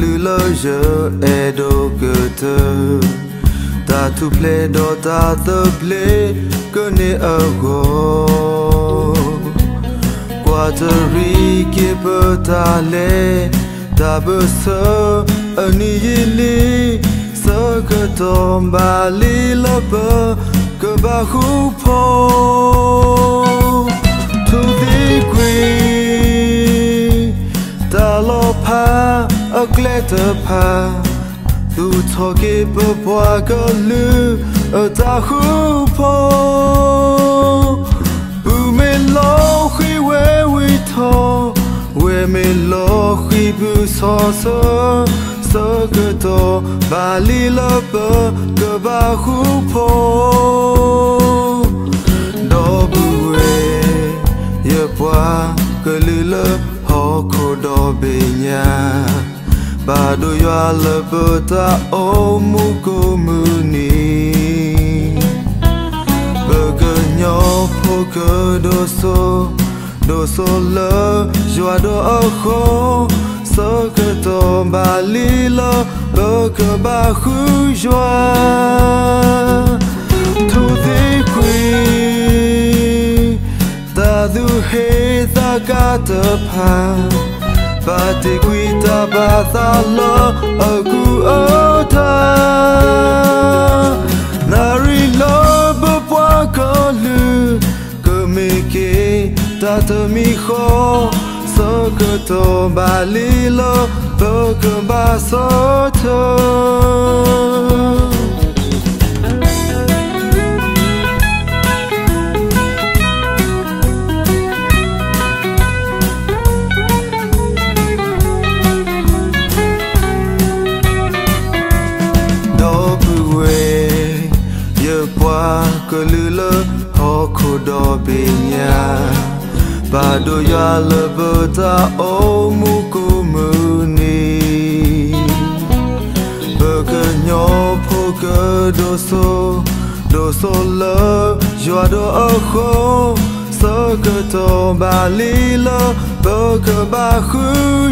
lu lo je e do ke te ta tu ple do ta te ple ke ne a go kwa te ri ke pe ta le ta be se ani ye le se ke tom ba li lo pe ke ba hu po to the queen ပါသူထော်ကေပပွားကလူအတာခုဖို့ဘူးမေလောခွေဝဲဝေထောဝဲမေလောခွေဘူးဆောဆောဆောကတော့ဘာလီလပကဘာခုဖို့တော့ဘူးဝဲရပွားကလူလဟောခုတော့ပညာ Bado ya lebuta o mugo muni Begenyo poke doso Doso le joa do ojo Soke tomba lilo Beke bahu joa Tuzi kui Tadu hei takata pan fatiguita bazalo aku ota nari lobo poakolu komeke tatamiho sokoto balilo tokobasota ကလူလဟောခုဒေါ်ပညာဘာတို့ရလဘတာအုံးမှုကိုမူနီဘကညောဖို့ကဒိုဆိုဒိုဆိုလရွာတို့အခုစကတော်ဘာလီလဘကဘာခူ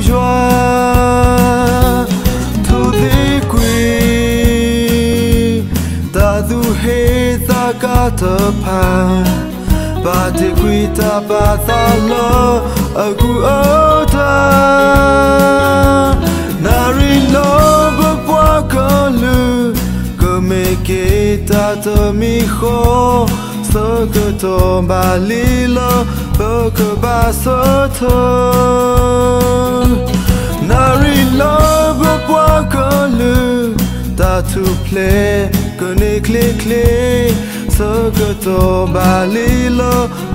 ရွာသူဒီကွေတာသူဟေတာဖာဘာဒီခွေတာဘာသာလောအခုအော်တာနာရီလောဘပွားကလူကမေကေတာတမီခိုစကတောဘာလီလောဘကဘာစတောနာရီလောဘပွားကလူတာသူဖလေကနေကလေကလေ ce que tu as